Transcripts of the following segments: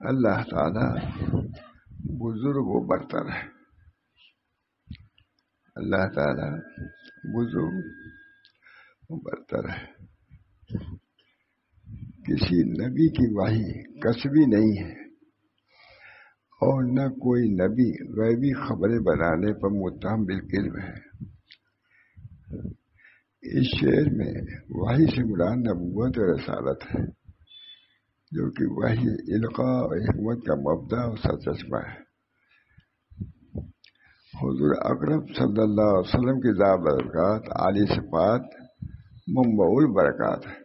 अल्लाह ताला बुज़ुर्ग व बरतर है। अल्लाह ताला बुज़ुर्ग बरतर है। किसी नबी की वाही कसबी नहीं है और न कोई नबी गैबी खबरें बनाने पर मुतहम बिल्किल्म है। इस शेर में वही से मुराद नबूत और रसालत है, जो कि वही इलका और हमत का मबदा और सचमा है। हजूर अकरम सल्लल्लाहु अलैहि वसल्लम की दा बरकत, आली सिफात, मुम्बउल बरकत है।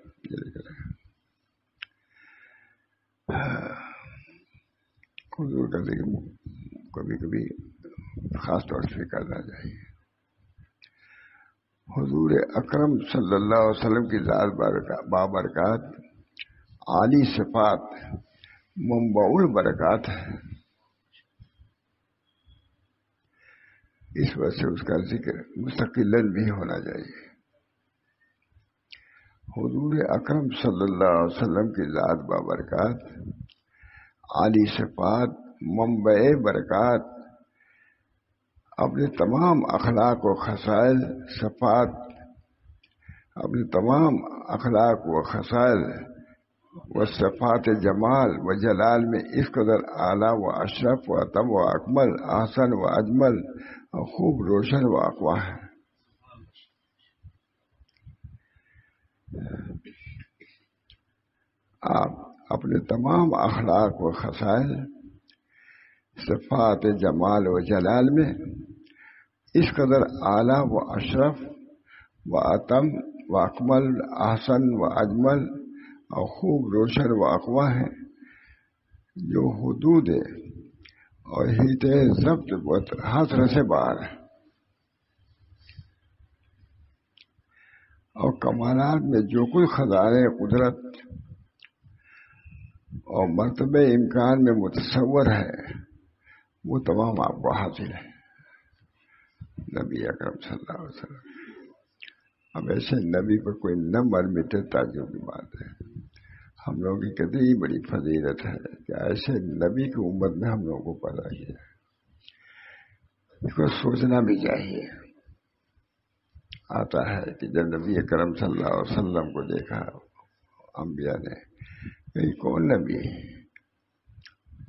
हजूर का ज़िक्र कभी कभी खास तौर से करना चाहिए हजूर अक्रम वसल्लम की बाबरकत, आली सिफात मुम्बउल बरकत। इस वजह से उसका ज़िक्र मुस्तकिलन भी होना चाहिए। हजूर अक्रम वसल्लम की ज़ात बाबरकत, आली सिफात, मुंबई बरकत अपने तमाम अखलाक व खसाइल, सफ़ात, अपने तमाम अखलाक व खसाइल व सफ़ात जमाल व जलाल में इस कदर आला व अशरफ व अतम व अकमल, आसन व अजमल और खूब रोशन व अकवा है। आप अपने तमाम अखलाक व खसाइल सफ़ात जमाल व जलाल में। इस कदर आला व अशरफ व आतम व अकमल आहसन व अजमल और खूब रोशन व अकवा है, जो हदूद और हित जब्त हसर से बाहर है। और कमालात में जो कुछ खजाने, कुदरत और मरतब इम्कान में मुतसवर है। वो तमाम आपको हासिल है। नबी अकरम सल्लल्लाहु अब ऐसे नबी पर कोई न मर मिटे ताजों की बात है। हम लोगों की कितनी बड़ी फजीलत है कि ऐसे नबी की उम्मत में हम लोगों को पता है। इसको सोचना भी चाहिए। आता है कि जब नबी अकरम सल्लल्लाहु अलैहि को देखा अम्बिया ने, कहीं कौन नबी है?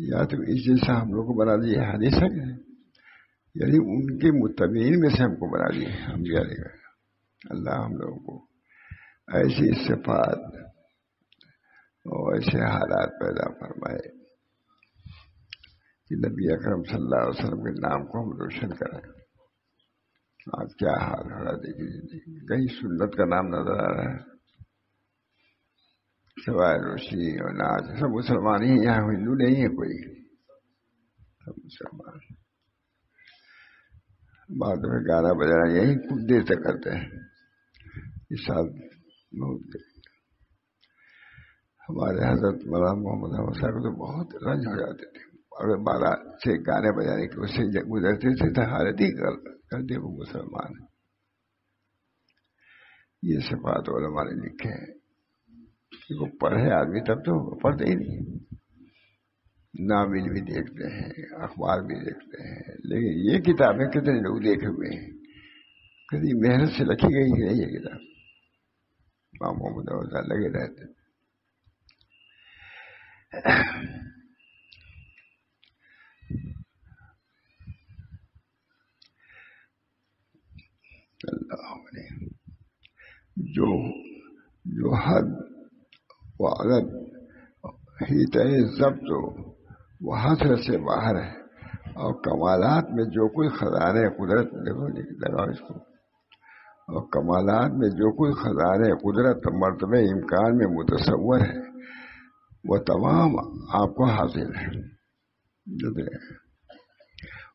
या तो इस जैसा हम लोग को बना दिए हदीस है। यानी उनके मुतबीन में से हमको बना दिए, हम भी अल्लाह हम लोगों को ऐसी सिफात और ऐसे हालात पैदा फरमाए कि नबी अकरम सल्लल्लाहु अलैहि वसल्लम के नाम को हम रोशन करें। आज क्या हाल हो रहा देखिए, कहीं सुन्नत का नाम नज़र आ रहा है। सवाए रोशनी और नाच सब मुसलमान ही यहाँ हिंदू नहीं है कोई सब मुसलमान बाद में गाना बजाना यही कुछ देर तक करते हैं। इस साल बहुत देर हमारे हज़रत मौलाना मोहम्मद अहमद साहब तो बहुत रंज हो। जाते थे और बारह से गाने बजाने के उससे गुजरते थे तो हालत ही। कर करते वो मुसलमान ये सफात वाले हमारे लिखे हैं। कि वो पढ़े आदमी, तब तो पढ़ते ही नहीं। नामिल भी देखते हैं, अखबार भी देखते हैं, लेकिन ये किताबें कितने लोग देखे हुए हैं? कभी मेहनत से लिखी गई है ये किताब? माँ मोहम्मद लगे रहते जो जो हद व अदद ही तय जब्त वो हसर से बाहर है। और कमालात में जो कोई खजाने कुदरत, देखो लगाओ इसको। और कमालात में जो कोई खजाने कुदरत मरतबे इम्कान में मुतसवर है वह तमाम आपको हासिल है।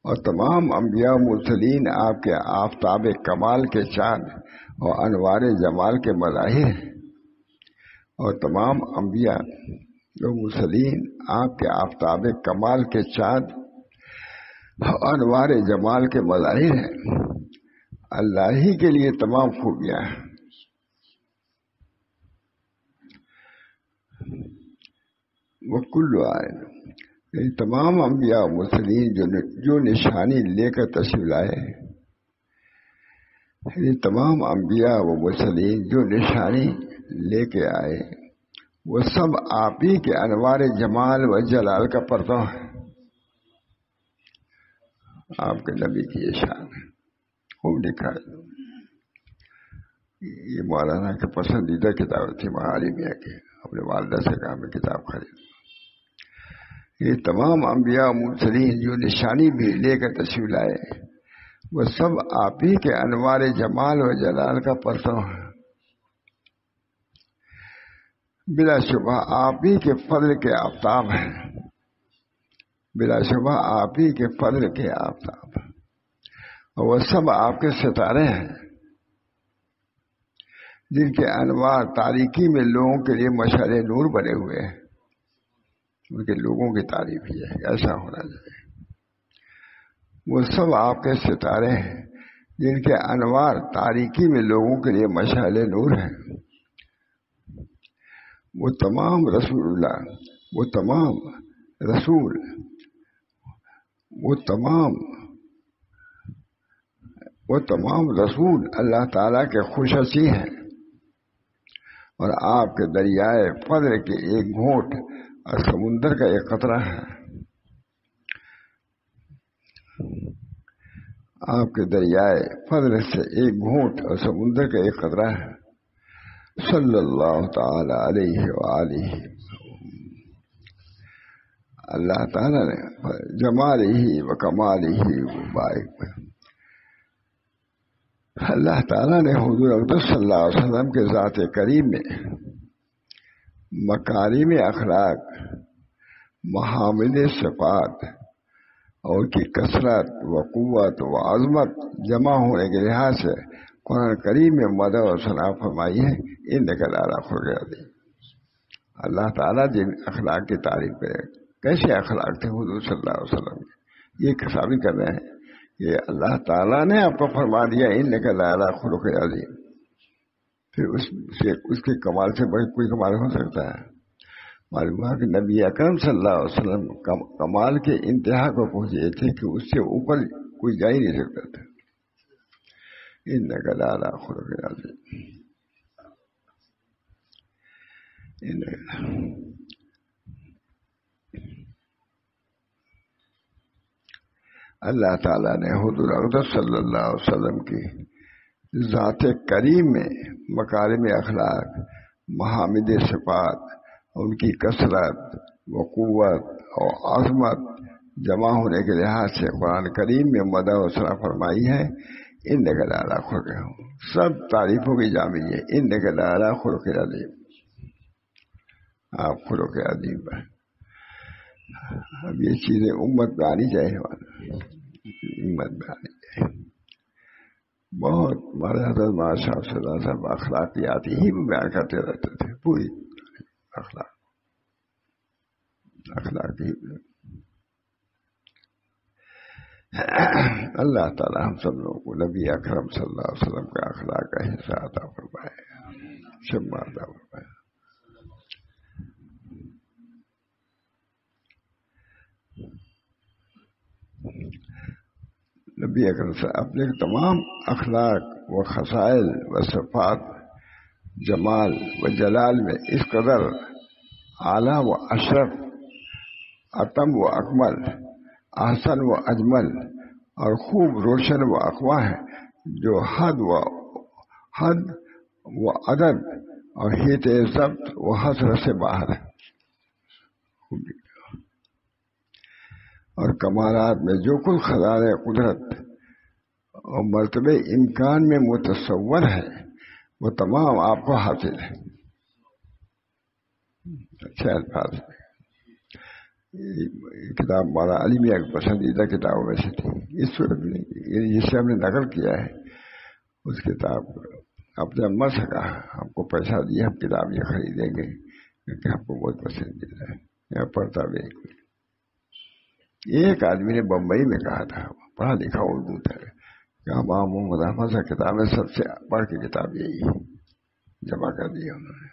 और तमाम अम्बिया मुरसलीन आपके आफ्ताब कमाल के चाँद और अनवार जमाल के मज़ाहिर हैं। और तमाम अम्बिया जो मुसलीन आपके आफ्ताब, कमाल के चाँद अनवार जमाल के मज़ाहिर हैं। अल्लाह ही के लिए तमाम खूबियाँ हैं। वो कुल्लु आए। तमाम अम्बिया मुसलिम जो जो निशानी लेकर तशरीफ़ लाए ये तमाम अम्बिया व मुसलिन जो निशानी लेके आए। वो सब आप ही के अनवार जमाल व जलाल का पर्दा है। आपके नबी की शान खूब लिखा है। ये मौलाना की पसंदीदा किताब थी महारी मियाँ की। अपने वालदा से कहा, मैं किताब खरीद ये तमाम अम्बिया मुसलिन जो निशानी भी लेकर तस्वीर लाए, वो सब आप ही के अनवार जमाल व जलाल का परसों है। बिला शुबह आप ही के फजल के आफ्ताब हैं। बिला शुबह आप ही के फजल के आफ्ताब और वह सब आपके सितारे हैं, जिनके अनवार तारीकी में लोगों के लिए मशाले नूर बने हुए हैं। उनके लोगों की तारीफ़ ही है, ऐसा होना चाहिए। वो सब आपके सितारे हैं, जिनके अनवार तारीकी में लोगों के लिए मशाले नूर हैं। वो तमाम रसूलुल्लाह, वो तमाम रसूल, वो तमाम वो तमाम रसूल अल्लाह ताला के खुशसी हैं। और आपके दरियाए फद्र के एक घोट और समुंदर का एक कतरा है। आपके दरियाए फद्र से एक घोट और समुंदर का एक कतरा है। अल्लाह ताला ने जमाल ही व कमाल ही बाइक अल्लाह ताला ने अकदस सल्लल्लाहु अलैहि के ज़ात करीम में मकारी में अखलाक महामिद सफ़ात और की कसरत व क़वत व आज़मत जमा होने के लिहाज से कुरान करीम में मदद और सलाह फरमाई है इन गया दी अल्लाह ताला जिन अखलाक की तारीफ़ करे, कैसे अखलाक थे हजूर सल्लल्लाहु अलैहि वसल्लम ये साबित कर रहे हैं कि अल्लाह ताला ने आपको फरमा दिया, इन नकलारा खुलक अजीम फिर उससे उसके कमाल से बड़ी कोई कमाल हो सकता है। मालूम हुआ कि नबी अकरम सल्लल्लाहु अलैहि वसल्लम कमाल के इंतहा को पहुँचे थे कि उससे ऊपर कोई जा ही नहीं सकता था। इन नकलारा खुलक अल्लाह ताला ने हजूर अकदस सल्लल्लाहु की ज़ात करीम में मकारिम अखलाक महामिद सिफात उनकी कसरत व और आज़मत जमा होने के लिहाज से कुरान करीम में मदा वसरा फरमाई है इन खुल हूँ। सब तारीफों की जामी है। इन नगलारा खुर के अदीम आप खुल के अदीम है अब ये चीज़ें उम्मत में आनी चाहिए उम्मत में आनी चाहिए। बहुत हमारे हज़रत माशा साहब अखलाकियात ही बयान करते रहते थे। पूरी अखलाक। अखलाक ही अल्लाह ताला हम सब लोगों को नबी अकरम सल्लल्लाहु अलैहि वसल्लम का अखलाक का हिस्सा अता फरमाए शम्मा अता फरमाए नबी अकरम से अपने तमाम अखलाक व खसाइल व सफ़ात जमाल व जलाल में इस कदर आला व अशरफ अतम व अकमल आहसन व अजमल और खूब रोशन व अकवा है, जो हद व हद व अदद और हित जब्त व हसर से बाहर है। और कमालात में जो कुछ खजान कुदरत और मरतबे इम्कान में मुतसवर है, वो तमाम आपको हासिल है। अच्छे अल्फाज में किताब मारा अली मियाँ की पसंदीदा किताबों में से थी। इस सूरत में जिससे हमने नकल किया है, उस किताब आपने मत सका हमको पैसा दिया, हम किताब ये खरीदेंगे, क्योंकि हमको बहुत पसंदीदा है। यहाँ पढ़ता भी एक आदमी ने बम्बई में कहा था, पढ़ा लिखा उर्दू था कहा माम मोहम्मद अहमद सा किताब है सबसे पढ़ के किताब यही जमा कर दिया उन्होंने।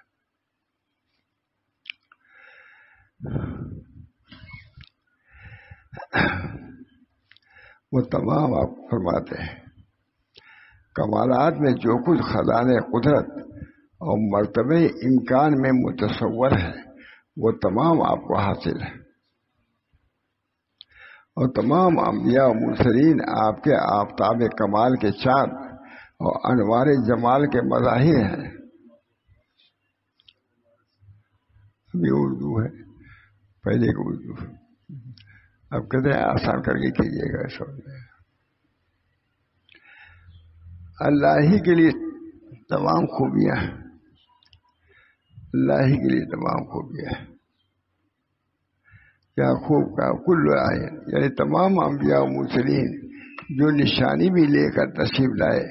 वो तमाम आप फरमाते हैं। कमालात में जो कुछ खजान कुदरत और मरतबे इम्कान में मुतसवर है, वो तमाम आपको हासिल है। और तमाम अम्बिया मुसरीन आपके आफ्ताब कमाल के चाँद और अनवार जमाल के मजाहिर हैं। अभी उर्दू है, पहले की उर्दू अब कहते हैं, आसान करके कीजिएगा सब अल्लाह ही के लिए तमाम खूबियाँ अल्लाह ही के लिए तमाम खूबियाँ क्या खूब का कुल आयन यानी तमाम अम्बिया मुसलिन जो निशानी भी लेकर तस्वीर लाए,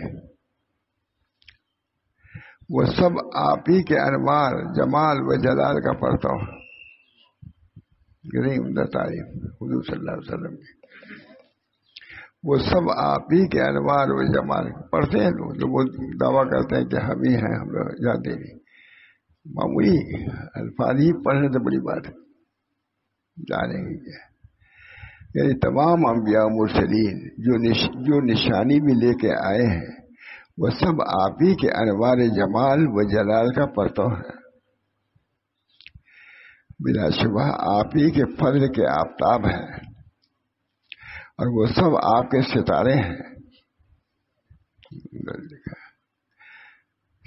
वो सब आप ही के अनमार जमाल व जलाल का पढ़ता हूँ। नहीं उमदा तारीफ़ सल्लल्लाहु अलैहि की। वो सब आप ही के अनवार व जमाल पढ़ते हैं लोग जो वो दावा करते हैं कि हम ही हैं हम लोग जानते नहीं। मामूली अल्फाज ही पढ़ने तो बड़ी बात है। जानेंगे क्या? यानी तमाम अम्बिया मुरसलीन जो निश, जो निशानी भी लेके आए हैं वह सब आप ही के अनवार जमाल व जलाल का परतव है। बिना शुबह आप ही के फजल के आफ्ताब हैं। और वो सब आपके सितारे हैं।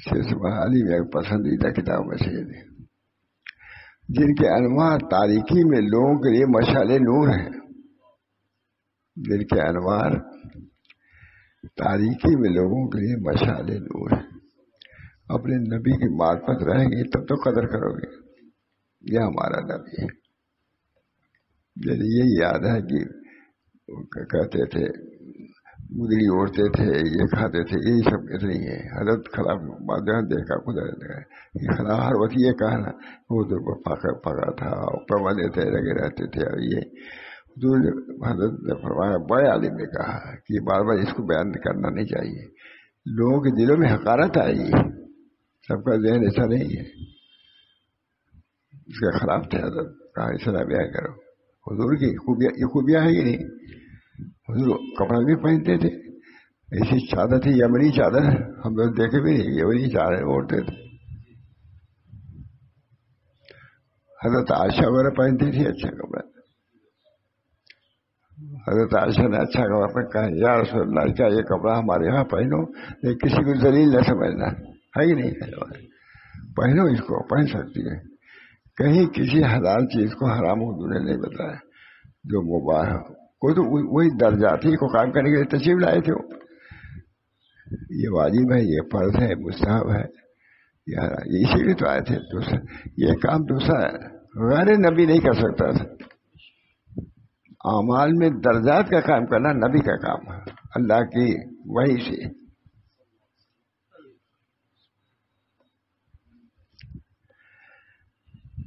शेष बहाली में पसंदीदा किताब में से जिनके अनवार तारीखी में लोगों के लिए मशाले नूर हैं। जिनके अनवार तारीखी में लोगों के लिए मशाले नूर हैं। अपने नबी की मार्फत रहेंगे, तब तो कदर करोगे। यह हमारा नबी है। यदि यही याद है कि कहते थे मुदरी ओढ़ते थे, ये खाते थे, यही सब नहीं है। हज़रत खराब बादशाह देखा, खुदा ये खराब हर वक्त ये कहा ना, वो तो पका पका था, और प्रबंध थे, लगे रहते थे, और ये हज़रत ने फरमाया, बड़े आलिम ने कहा कि बार बार इसको बयान करना नहीं चाहिए। लोगों के दिलों में हकारत आई। सबका जहन ऐसा नहीं है। इसका खराब थे हज़रत कहा ऐसा बयान करो हजूर की खूबिया, ये खूबिया है कि नहीं? हजूर कपड़ा भी पहनते थे, ऐसी चादर थी यमनी चादर हम लोग देखे भी नहीं यमनी चादर ओढ़ते थे। हज़रत आशा वगैरह पहनती थी अच्छा कपड़ा। हज़रत आशा ने अच्छा कपड़ा पहन, कहा यार रसोल्ला क्या ये कपड़ा हमारे यहाँ पहनो? लेकिन किसी को जलील न समझना। है कि नहीं? पहनो इसको, पहन सकती है। कहीं किसी हलाल चीज़ को हराम हजूर ने नहीं बताया, जो मुबाह कोई तो वही दर्जाती को काम करने के लिए तशीफ लाए थे ये वाजिब है, ये फ़र्ज़ है मुस्ताब है। या इसीलिए तो आए थे, दूसरा, ये काम दूसरा है। गैर नबी नहीं कर सकता था। अमाल में दर्जात का काम करना नबी का काम है। अल्लाह की वही से।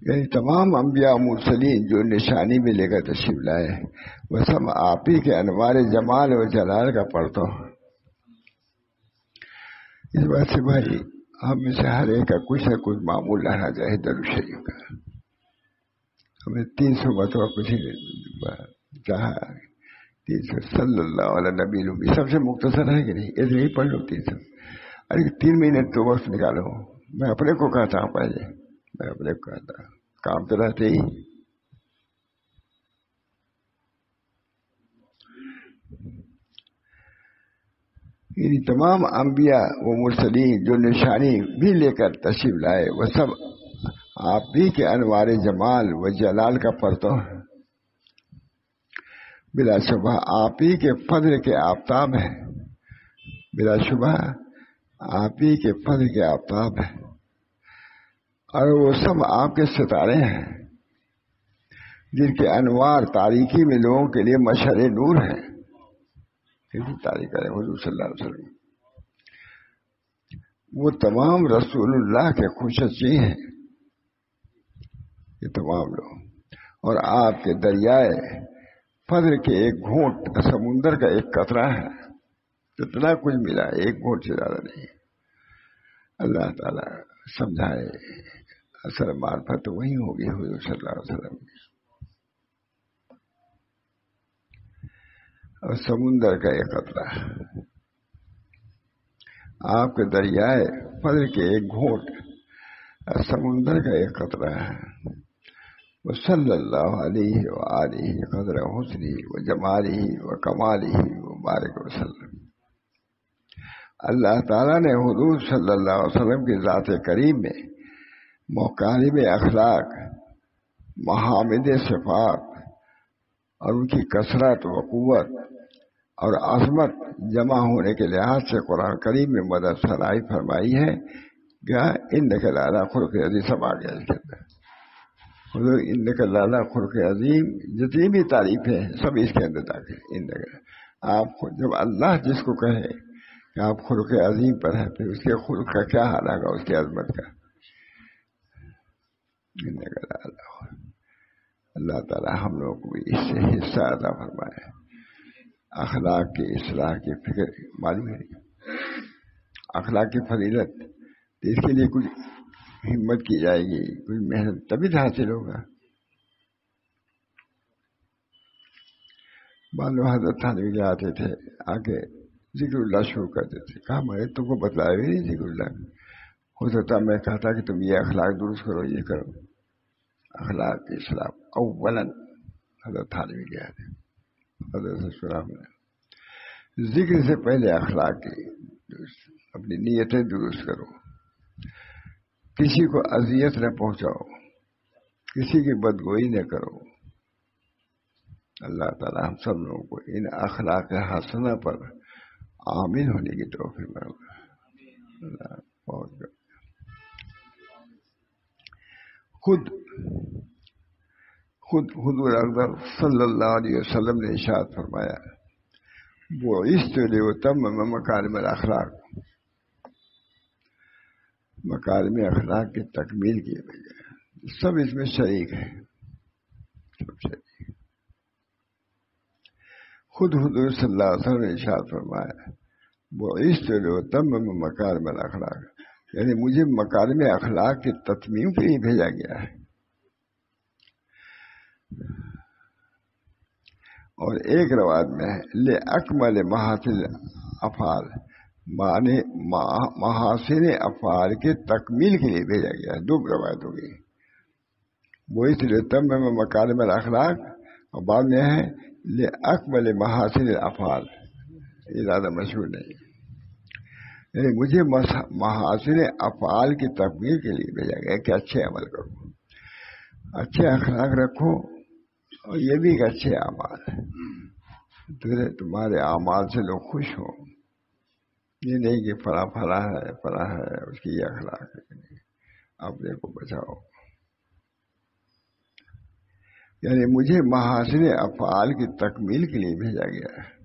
यानी तमाम अम्बिया मुरसलीन जो निशानी में लेकर तशीफ लाए वह सब आप ही के अनवार जमाल और जलाल का पढ़ता इस बात से भाई, हम में से हर एक का कुछ न कुछ मामूल रहना चाहिए दरु शरीफ का। हमें तीन सौ मतवा कुछ चाह तीन सौ सल्ला नबी लूँगी सबसे मुख्तसर है कि नहीं? इधर ही पढ़ लो तीन सौ। अरे तीन महीने तो वक्त निकालो। मैं अपने को कहता हूँ पहले। मैं अपने को कहता काम तो रहते ही। इन तमाम अंबिया वो मुरसलीन जो निशानी भी लेकर तशीफ लाए वह सब आप ही के अनवार जमाल व जलाल का परतो है। बिला शुबह आप ही के फजल के आफ्ताब है। बिला शुबह आप ही के फजल के आफ्ताब है। और वो सब आपके सितारे हैं, जिनके अनवार तारीखी में लोगों के लिए मशर नूर है। कैसी तारीख है वो तमाम रसूलुल्लाह के खुशी हैं, ये तमाम लोग। और आपके दरियाए फजर के एक घूंट, समुंदर का एक कतरा है, जितना कुछ मिला, एक वोट से ज़्यादा नहीं। अल्लाह ताला समझाए। असल मार्फत तो वही होगी अलैहि वसल्लम की और समुंदर का एक कतरा आपके दरियाए फजल के एक घोट और समुंदर का एक कतरा है। वो सल्लल्लाहु अलैहि व आलिहि कदर हुस्नी व जमाली, व कमाली, व बारिक वसल्लम अल्लाह ताला ने हुजूर सल्लल्लाहु अलैहि वसल्लम की ज़ात करीम में मौकालिब अखलाक, महामिद सिफात, और उनकी कसरत व कुत और आजमत जमा होने के लिहाज से कुरान करीम में मदद सराई फरमाई है। क्या इन के लाला खुरक अजीम आ गया इसके अंदर। इन के लाला खुरक अजीम जितनी भी तारीफें हैं, सब इसके अंदर दाखिल इन आप जब अल्लाह जिसको कहे कि आप खुरक अजीम पर हैं, फिर उसके खुल्क का क्या हाल होगा उसकी अजमत का? अल्लाह ताला हम लोग भी इससे हिस्सा अदा फरमाए। अखलाक के इसलाह की फ़िक्र, मालूम है? अखलाक की फजीलत तो इसके लिए कुछ हिम्मत की जाएगी, कुछ मेहनत, तभी तो हासिल होगा। मालूम हज़रत थानवी के आते थे, आके जिक्रुल्लाह शुरू करते थे कहा मैंने तुमको बतलाया भी नहीं जिक्रुल्लाह। हो सकता मैं कहता कि तुम ये अखलाक दुरुस्त करो, ये करो। अखलाक इसलाम अव्वलन हज़रत थानवी के आते हज़रत ने ज़िक्र से पहले अखलाक की अपनी नीयतें दुरुस्त करो। किसी को अजियत न पहुंचाओ, किसी की बदगोई न करो। अल्लाह ताला हम सब लोगों को इन अखलाक हसना पर आमिल होने की तोहफी मांगा बहुत खुद खुद हुजूर अकबर सल्लल्लाहु अलैहि वसल्लम ने इशाद फरमाया, वो इस तम मकान में अखलाक मकान में अखलाक की तकमील किए गए सब इसमें शरीक है। सब शरीक खुद हुजूर सल्लल्लाहु अलैहि वसल्लम ने इशाद फरमाया, वो इस तम मकान में अखलाक यानी मुझे मकान में अखलाक के तत्मीम के लिए भेजा गया है। और एक रवाज में है, ले अकमल महासिन अफाल, माने महासिन अफाल के तकमील के लिए भेजा गया है। दो रवायत हो गई। वो इसलिए तब में मकान में अखलाक, और बाद में है, ले अकमल महासिन अफाल। ये ज़्यादा मशहूर नहीं यानी मुझे महासिन अफाल की तकमील के लिए भेजा गया कि अच्छे अमल करो। अच्छे अखलाक रखो और ये भी एक अच्छे अमाल है। तुम्हारे अमाल से लोग खुश हो। ये नहीं कि फला फला है फला है, उसकी ये अखलाक है अपने को बचाओ। यानी मुझे महासिन अफाल की तकमील के लिए भेजा गया है।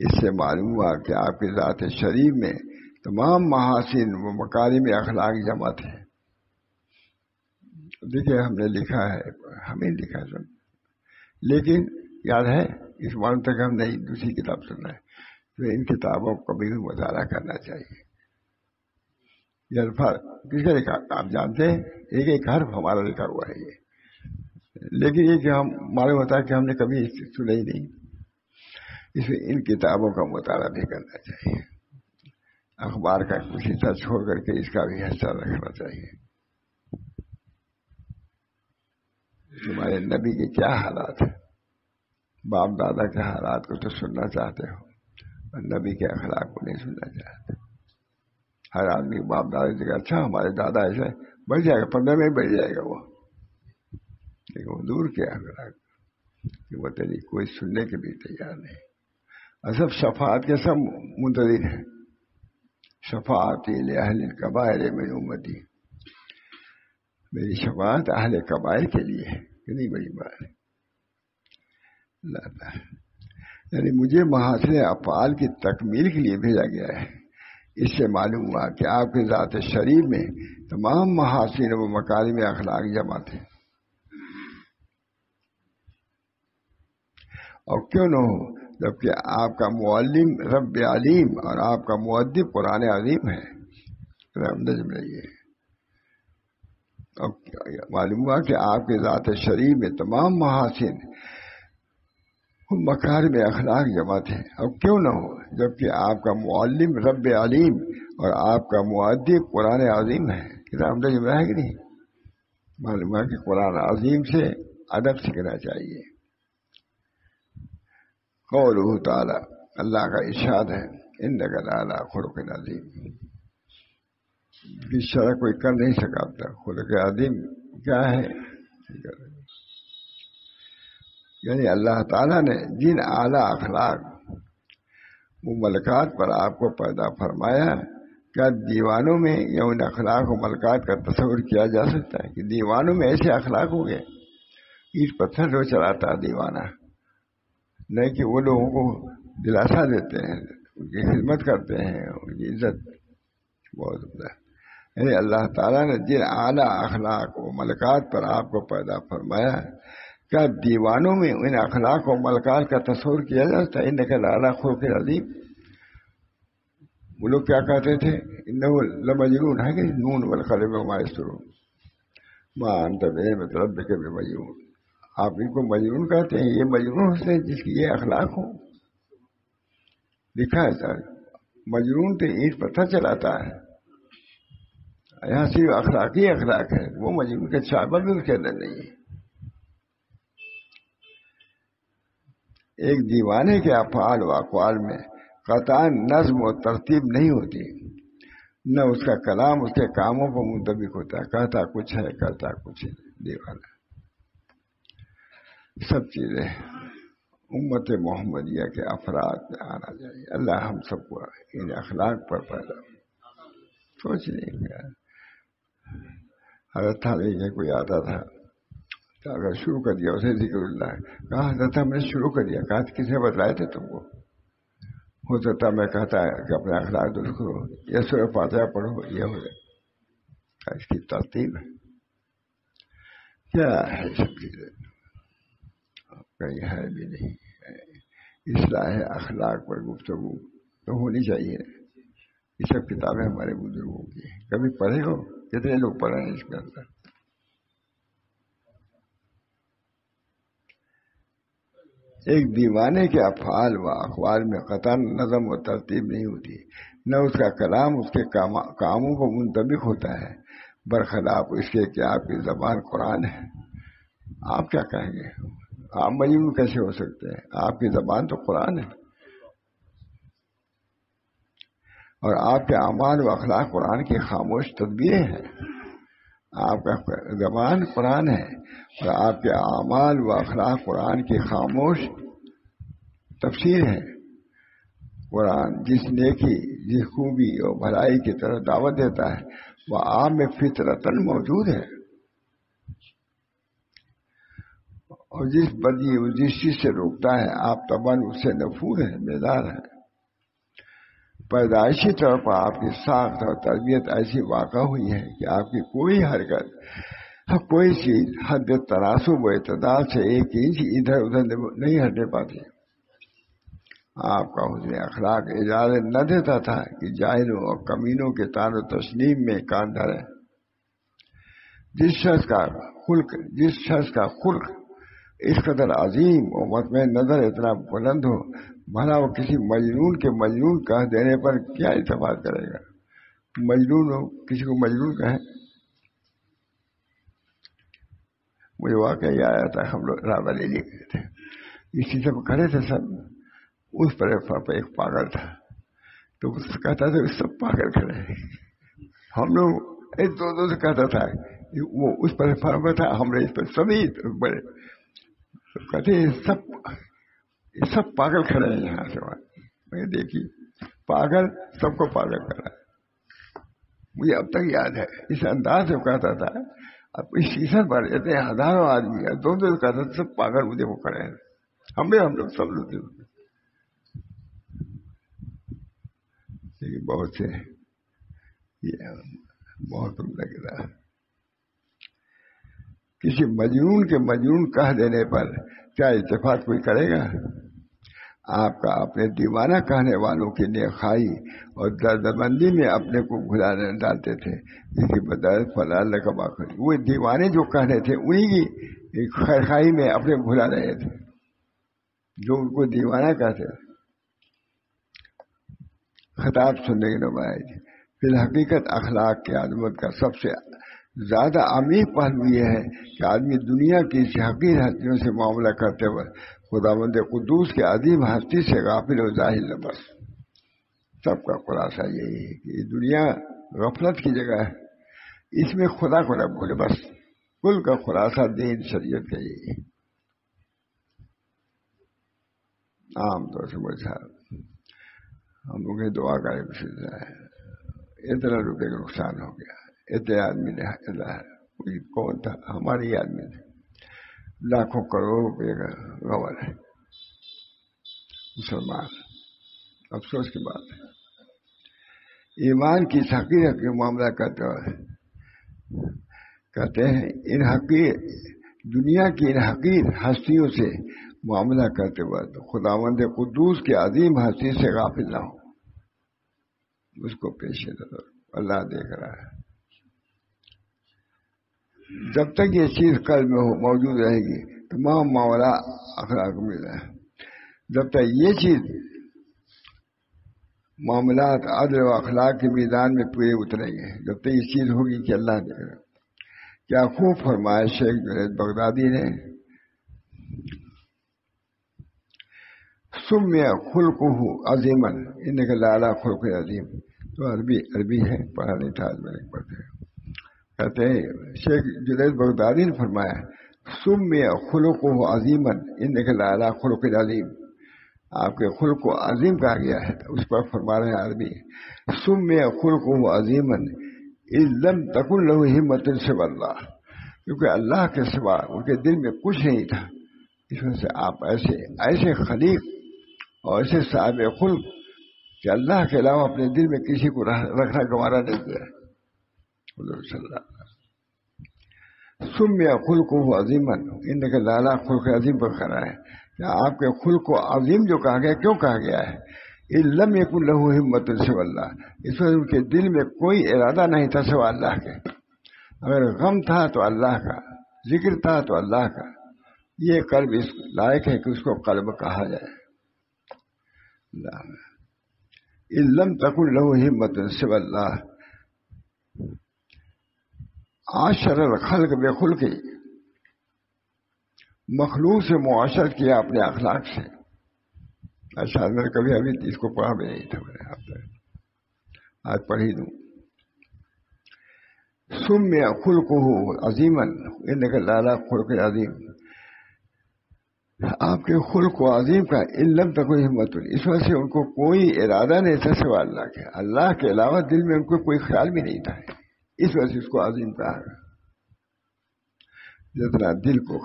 इससे मालूम हुआ कि आपके ज़ात शरीफ में तमाम महासिन व मकारी में अखलाक जमा थे देखिए, हमने लिखा है, हमें लिखा है। सब लेकिन याद है, इस मालूम तक हम नहीं दूसरी किताब सुन रहे तो इन किताबों को भी मुताला करना चाहिए। यह किसका लिखा? आप जानते हैं, एक एक हर्फ हमारा लिखा हुआ है ये। लेकिन ये कि हम, मालूम होता है कि हमने कभी सुना ही नहीं। इसमें इन किताबों का मुताला भी करना चाहिए। अखबार का कुछ हिस्सा छोड़ करके इसका भी हिस्सा रखना चाहिए। तुम्हारे नबी के क्या हालात है? बाप दादा के हालात को तो सुनना चाहते हो और नबी के अखलाक को नहीं सुनना चाहते। हर आदमी बाप दादा जी अच्छा हमारे दादा ऐसे बढ़ जाएगा, पंद्रह में बढ़ जाएगा वो। लेकिन वो दूर के अखलाक वो तेरी कोई सुनने के भी तैयार नहीं। सब शफात के सब मुंतजिर हैं। शफात अहल कबायर में उम्मती। मेरी शफात अहल कबायर के लिए है कितनी बड़ी बात है। यानी मुझे महासरे अपाल की तकमील के लिए भेजा गया है। इससे मालूम हुआ कि आपके ज़ात शरीर में तमाम महासिन व मकारी में अखलाक जमा थे। और क्यों न हो? जबकि आपका मुअल्लिम रब अलीम और आपका मुअद्दिब कुरान अजीम है। रहिए। अब मालूम हुआ कि आपके ज़ात शरीर में तमाम महासिन मकार में अखलाक जमा थे अब क्यों ना हो? जबकि आपका मुअल्लिम रब अलीम और आपका मुअद्दिब कुरान अजीम है। समझ में है कि नहीं? मालूम है कि कुरान अजीम से अदब सीखना चाहिए। कौल ताला, अल्लाह का इशाद है। इन नगला खुरक अजीम। की शरह कोई कर नहीं सका अब तक। खुरक क्या है? यानी अल्लाह ताला ने जिन आला अखलाक, वो मलकात पर आपको पैदा फरमाया क्या दीवानों में या उन अखलाक और मलकात का तस्वर किया जा सकता है? कि दीवानों में ऐसे अखलाक हो गए। ईट पत्थर जो चलाता दीवाना। नहीं कि वो लोगों को दिलासा देते हैं, उनकी खिदमत करते हैं, उनकी इज़्ज़त बहुत यानी अल्लाह ताला ने जिन आला अखलाक व मलकात पर आपको पैदा फरमाया क्या दीवानों में इन अखलाक व मलकात का तस्वर किया जाता है इनका आला खुल अजीम। वो लोग क्या कहते थे? इन लमजरून है कि नून वल खले में मायसरून माँ अंत मतलब मजरून आप इनको मजरून कहते हैं, ये मजरून होते हैं जिसकी ये अखलाक हो। लिखा है सर मजरून तो ईट पत्थर चलाता है। यहाँ सिर्फ़ अखलाक ही अखलाक है, वो मजरून के चावल भी उसके अंदर नहीं है। एक दीवाने के अफाल व अकवाल में कतान नज्म और तरतीब नहीं होती। न उसका कलाम, उसके कामों पर मुंतबिक होता है। कहता कुछ है करता कुछ है, दीवाना। सब चीज़ें उम्मत मोहम्मदिया के अफराद में आना चाहिए। अल्लाह हम सबको इन अखलाक पर पैदा सोच नहीं हज़रत था कोई आता था तो अगर शुरू कर दिया, उसे ज़िक्र कहा, हज़रत मैंने शुरू कर दिया। कहा, किसने बतलाए थे तुमको? हो सकता मैं कहता है कि अपने अखलाक दुरुस्त करो। यह सुर फातह पढ़ो, ये हो जाए। इसकी तरतीब है। क्या है सब चीज़ें? कहीं है भी नहीं। इसलाह अखलाक पर गुफ्तु तो होनी चाहिए। ये सब किताबें हमारे बुज़ुर्गों की कभी पढ़े हो? कितने लोग पढ़े हैं इसके अंदर? एक दीवाने के अफाल व अखबार में कतन नज़म व तरतीब नहीं होती। न उसका कलाम उसके काम, को मुंतबिक होता है। बरखलाफ इसके कि आपकी जबान कुरान है। आप क्या कहेंगे? आप मजनून कैसे हो सकते हैं? आपकी जबान तो कुरान है। और आपके अमाल व अखलाक कुरान की खामोश तदबीरें हैं। आपका जबान कुरान है और आपके अमाल व अखलाक कुरान की खामोश तफसीर है। कुरान जिस नेकी, जिस खूबी और भलाई की तरफ़ दावत देता है, वह आप में फितरतन मौजूद है। और जिस बदी जिस चीज़ से रोकता है, आप तबन उससे नफूर है, बेदार है। पैदाइशी तौर पर आपकी साख्त और तरबियत ऐसी वाक़ हुई है कि आपकी कोई हरकत कोई चीज़ हद तनासुब इतदाल से एक इंच इधर उधर नहीं हटने पाती। आपका उसने अखलाक इजाज़त न देता था कि जाहिरों और कमीनों के तार तस्लीम में कान धरे। जिस शख्स का खुल्क जिस शख्स का खुल्क इस कदर अजीम और मतम नज़र इतना बुलंद हो, भला वो किसी मजनून के मजनून कह देने पर क्या इतफाक करेगा? मजनून हो, किसी को मजनून कहे? मुझे वाकई आया था हम लोग राधा रावली गए थे। इसी सब खड़े थे सब, उस पर एक पागल था। तो उससे कहता था सब पागल खड़े हैं। हम लोग एक दो दो से कहता था वो उस पर था, हमने इस पर सभी बड़े तो कहते सब सब पागल खड़े हैं यहाँ से मैं देखी पागल सबको पागल कर रहा है। मुझे अब तक याद है, इस अंदाज से कहता था अब इस सीज़न पर इतने हज़ारों आदमी है दो दो कहता सब पागल मुझे वो खड़े हैं। हमें हम लोग सब लोग बहुत से, ये, बहुत लग रहा है। किसी मजनून के मजनून कह देने पर क्या इतफाक कोई करेगा? आपका अपने दीवाना कहने वालों की लिए खाई और दर्दबंदी में अपने को भुला डालते थे। इसी बदल फलाल कबा वो दीवाने जो कह रहे थे, उन्हीं की खाई में अपने भुला रहे थे। जो उनको दीवाना कहते थे। खताब सुनने की नुमाई थी। फिर हकीकत अखलाक की आदमत का सबसे ज़्यादा अमीर पहलू यह है कि आदमी दुनिया की हकीर हस्तियों से मामला करते हुए खुदाबंद कुदूस के अदीम हस्ती से गाफिल हो जाहिल न बस। सबका खुलासा यही है कि दुनिया गफलत की जगह है। इसमें खुदा को न भूले बस। कुल का खुलासा दीन शरीयत का यही है। आमतौर से मुझे हम लोग दुआ का इतना रुपये का नुकसान हो गया। इतने आदमी ने कोई कौन था? हमारे ही आदमी थे। लाखों करोड़ों रुपये का गवर है। मुसलमान। अफसोस की बात है। ईमान की हकीकत के मामला करते हुए कहते हैं। इन हकीर, दुनिया की इन हकीर हस्तियों से मामला करते वक्त खुदावंद कुदूस के अजीम हस्ती से गाफिल ना हो। उसको पेश अल्लाह देख रहा है। जब तक ये चीज़ कल में हो, मौजूद रहेगी, तमाम मामला अखलाक में है जब तक ये चीज़ मामला अदल व अखलाक के मैदान में पूरे उतरेंगे, जब तक ये चीज़ होगी कि अल्लाह रहा क्या खूब फरमाया शेख जुनेद बगदादी ने सुम्य खुल्क अजीमन इनके लाला खुल्क अजीम। तो अरबी अरबी है पढ़ा नहीं था आज मैंने पढ़ते कहते हैं, शेख जुनेद बगदादी ने फरमाया सुम्य खुल्क अजीमन इनके लाला खुल्क अजीम। आपके खुल को अजीम कहा गया है, उस पर फरमा रहे हैं अरबी सुम्य खुल को अजीमन इलम तकुल लहू हिम्मत से बल्ला क्योंकि अल्लाह के सिवा उनके दिल में कुछ नहीं था। इसमें से आप ऐसे ऐसे खलीक और ऐसे साहब खुल कि अल्लाह के अलावा अपने दिल में किसी को रखना गवारा नहीं किया सुम्य खुल को अजीमन इनके लाला खुल के अजीम पर खड़ा है क्या आपके खुल को अजीम जो कहा गया क्यों कहा गया है इलम यकुल लहू हिम्मत सिवल्ला इसमें उनके दिल में कोई इरादा नहीं था सिवा अल्लाह के अगर गम था तो अल्लाह का ज़िक्र था तो अल्लाह का ये कल्ब इस लायक है कि उसको कल्ब कहा जाए इलम तकुल लहू हिम्मत सिवल्ला आशर खल्क बेखुल की मखलूक से मुआशर किया अपने अखलाक से। अच्छा मैंने कभी अभी इसको पढ़ा भी नहीं था मैंने आप आज पढ़ ही दू। सुम्य खुल को अजीमन लाला खुल के अजीम। आपके खुल को अजीम का इलम तक कोई हिम्मत नहीं। इस वजह से उनको कोई इरादा नहीं था सवाल अल्लाह के। अल्लाह के अलावा दिल में उनको कोई ख्याल भी नहीं था। इस वजह से उसको अजीम कहा जितना दिल को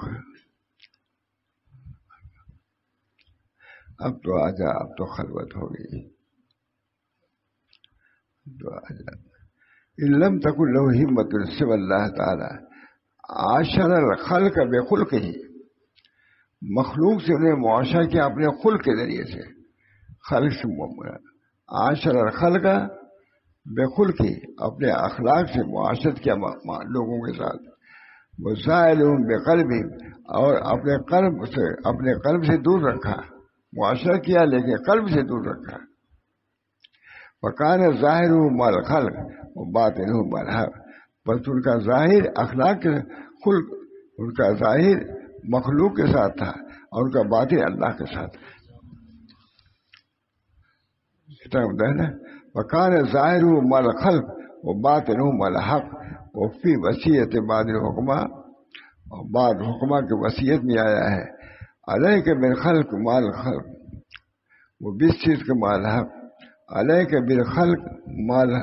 अब तो आजा अब तो खलवत हो गई तो आजा इलम तकुल हिम्मत अल्लाह ताला। आशर खल का बेखुल के ही। मखलूक से उन्हें मुआशा किया अपने खुल के ज़रिए से। खल से आशर खल का बेखुल की, अपने अखलाक से मुआशत किया लोगों के साथ। वसायल बेकल्ब, और अपने कल्ब से, अपने कल्ब से दूर रखा। मुआशर किया, लेकिन कल्ब से दूर रखा। पकान ज़ाहिर मल खल बात मल बस उनका ज़ाहिर अखलाक खुल उनका ज़ाहिर मखलूक के साथ था, और उनका बातिन अल्लाह के साथ। है? ना मल खल वो बात मल हक वो फ़ी वसीयत बाद हुक्मा और बाद हुक्मा की वसीयत में आया है अलह के बिल खल्क माल खल्क वो बीस के माल हक अलह के बिल खल्क माल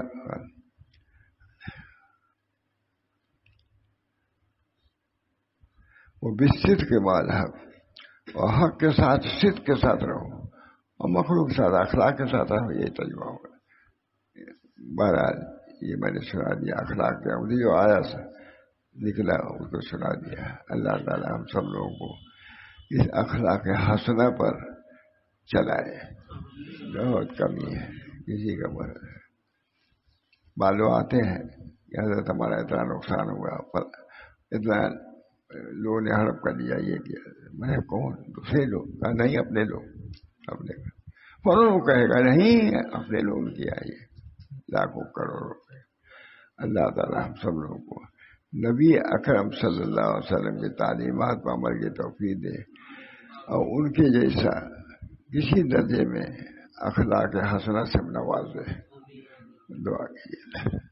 वो बिस्सित के माल हक और हक के साथ सिद्ध के साथ रहो और मखलूक साथ अखलाक के साथ रहो ये तजुबा होगा बहरहाल ये मैंने सुना दिया, अखलाक का मुझे जो आया से निकला उसको सुना दिया। अल्लाह ताला हम सब लोगों को इस अखलाक हसना पर चलाए। बहुत कमी है, किसी का मर बालो आते हैं कहते हमारा इतना नुकसान हुआ, पर इतना लोगों ने हड़प कर दिया, ये किया। मैं कौन? दूसरे लोग? नहीं, अपने लोग। अपने फ़ौरन वो कहेगा, नहीं, अपने लोग किया ये। लाखों करोड़ रुपए। अल्लाह ताला हम सब लोगों को नबी अकरम सल्लल्लाहु अलैहि वसल्लम की तालीमत पर अमल की तोफ़ी दे और उनके जैसा किसी दर्जे में अखलाक हसना से नवाजे दुआ कीजिए।